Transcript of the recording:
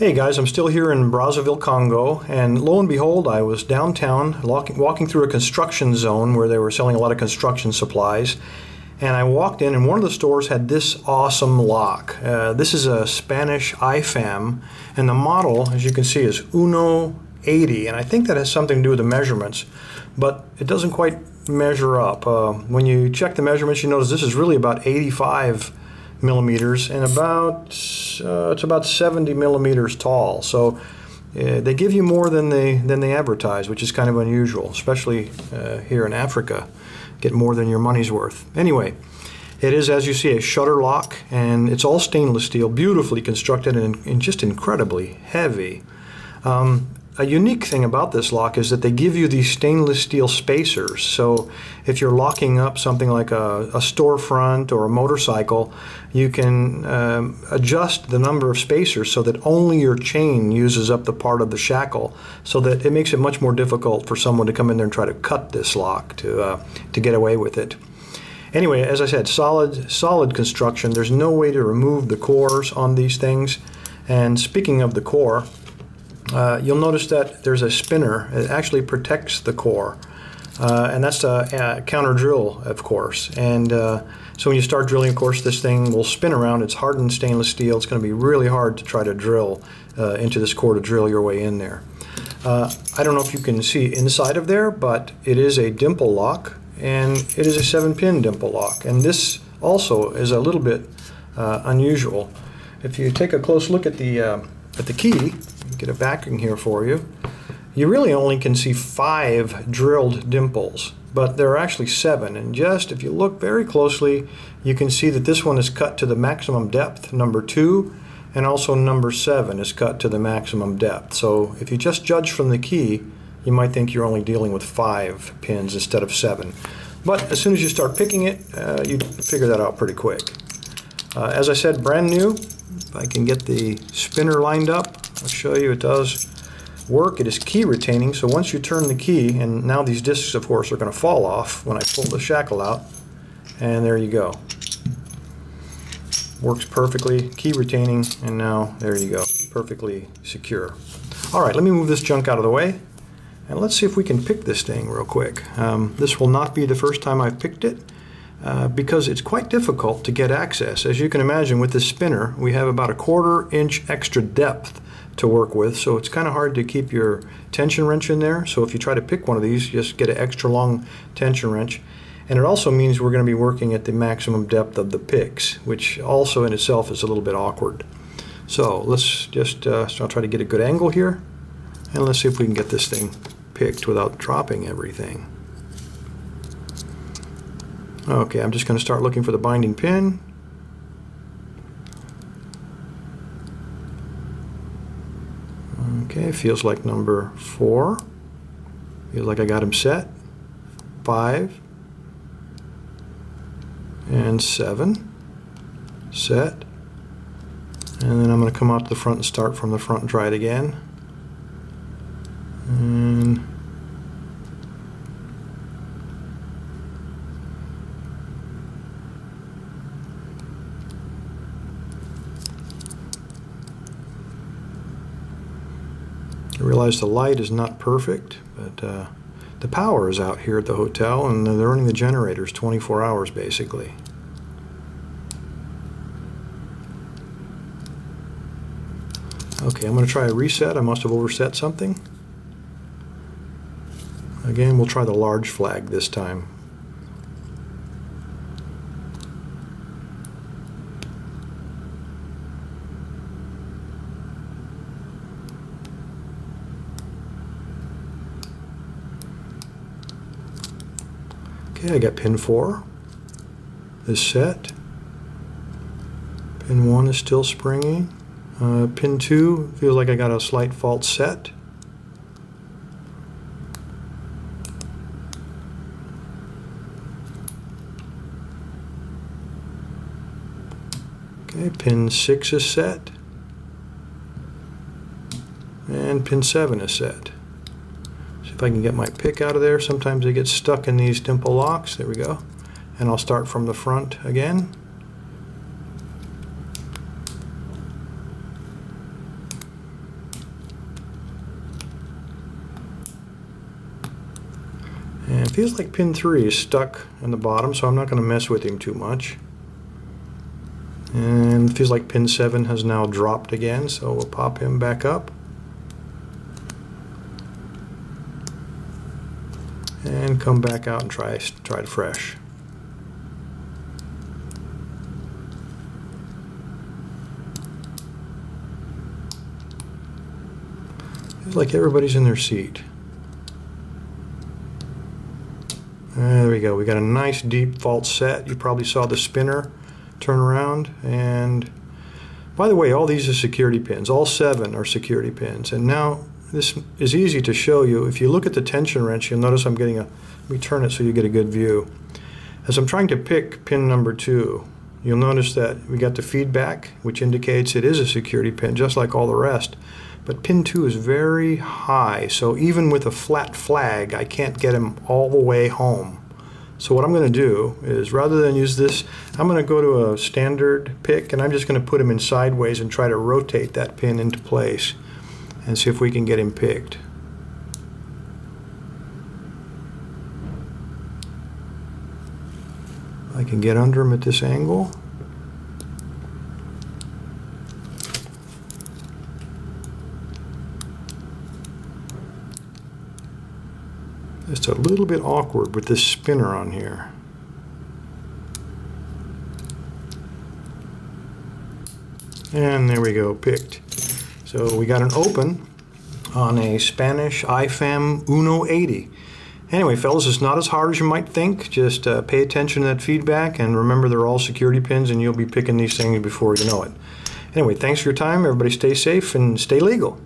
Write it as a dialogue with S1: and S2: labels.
S1: Hey guys, I'm still here in Brazzaville, Congo, and lo and behold, I was downtown walking, walking through a construction zone where they were selling a lot of construction supplies. And I walked in, and one of the stores had this awesome lock. Uh, this is a Spanish IFAM, and the model, as you can see, is Uno 80, and I think that has something to do with the measurements, but it doesn't quite measure up. Uh, when you check the measurements, you notice this is really about 85 millimeters and about uh, it's about 70 millimeters tall. So uh, they give you more than they than they advertise, which is kind of unusual, especially uh, here in Africa. Get more than your money's worth. Anyway, it is, as you see, a shutter lock, and it's all stainless steel, beautifully constructed and, and just incredibly heavy. Um, a unique thing about this lock is that they give you these stainless steel spacers. So if you're locking up something like a, a storefront or a motorcycle, you can um, adjust the number of spacers so that only your chain uses up the part of the shackle, so that it makes it much more difficult for someone to come in there and try to cut this lock to uh, to get away with it. Anyway, as I said, solid solid construction. There's no way to remove the cores on these things. And speaking of the core, uh, you'll notice that there's a spinner. It actually protects the core. Uh, and that's a, a, counter drill, of course. And uh, so when you start drilling, of course, this thing will spin around. It's hardened stainless steel. It's going to be really hard to try to drill uh, into this core to drill your way in there. Uh, I don't know if you can see inside of there, but it is a dimple lock, and it is a seven-pin dimple lock. And this also is a little bit uh, unusual. If you take a close look at the at the key, get a backing here for you, you really only can see five drilled dimples, but there are actually seven. And just if you look very closely, you can see that this one is cut to the maximum depth, number two, and also number seven is cut to the maximum depth. So if you just judge from the key, you might think you're only dealing with five pins instead of seven. But as soon as you start picking it, uh, you figure that out pretty quick. Uh, as I said, brand new. If I can get the spinner lined up, I'll show you it does work. It is key retaining, so once you turn the key, and now these discs, of course, are going to fall off when I pull the shackle out, and there you go. Works perfectly, key retaining, and now there you go, perfectly secure. All right, let me move this junk out of the way, and let's see if we can pick this thing real quick. Um, this will not be the first time I've picked it. Uh, because it's quite difficult to get access. As you can imagine with this spinner, we have about a quarter inch extra depth to work with. So it's kind of hard to keep your tension wrench in there. So if you try to pick one of these, just get an extra long tension wrench. And it also means we're going to be working at the maximum depth of the picks, which also in itself is a little bit awkward. So let's just, uh, so I'll try to get a good angle here. And let's see if we can get this thing picked without dropping everything. Okay, I'm just going to start looking for the binding pin. Okay, feels like number four. Feels like I got him set. Five. And seven. Set. And then I'm going to come out to the front and start from the front and try it again. I realize the light is not perfect, but uh, the power is out here at the hotel and they're running the generators 24 hours basically. Okay, I'm going to try a reset. I must have overset something. Again, we'll try the large flag this time. Okay, I got pin 4 is set. Pin 1 is still springing. Uh, pin 2 feels like I got a slight false set. Okay, pin 6 is set. And pin 7 is set. If I can get my pick out of there, sometimes they get stuck in these dimple locks. There we go. And I'll start from the front again. And it feels like pin 3 is stuck in the bottom, so I'm not going to mess with him too much. And feels like pin 7 has now dropped again, so we'll pop him back up. And come back out and try, try it fresh. Feels like everybody's in their seat. There we go. We got a nice deep false set. You probably saw the spinner turn around. And by the way, all these are security pins. All seven are security pins. And now this is easy to show you. If you look at the tension wrench, you'll notice I'm getting a, let me turn it so you get a good view. As I'm trying to pick pin number two, you'll notice that we got the feedback, which indicates it is a security pin, just like all the rest. But pin 2 is very high, so even with a flat flag, I can't get him all the way home. So what I'm going to do is, rather than use this, I'm going to go to a standard pick, and I'm just going to put him in sideways and try to rotate that pin into place and see if we can get him picked. I can get under him at this angle. It's a little bit awkward with this spinner on here. And there we go, picked. So we got an open on a Spanish IFAM Uno 80. Anyway, fellas, it's not as hard as you might think. Just uh, pay attention to that feedback and remember they're all security pins and you'll be picking these things before you know it. Anyway, thanks for your time. Everybody stay safe and stay legal.